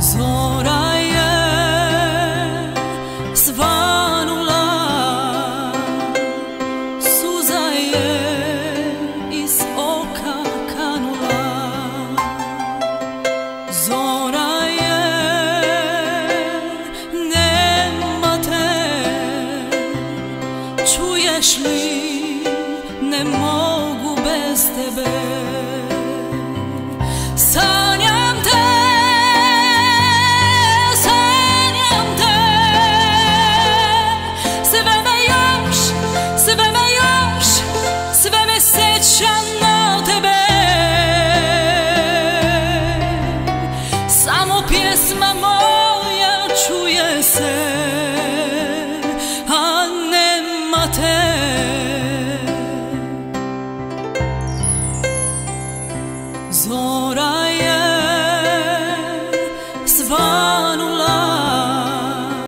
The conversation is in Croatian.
Zora je svanula Suza je iz kanula. Zora je, nema te Čuješ li, ne mogu bez tebe pjesma moja čuje se a nema te. Zora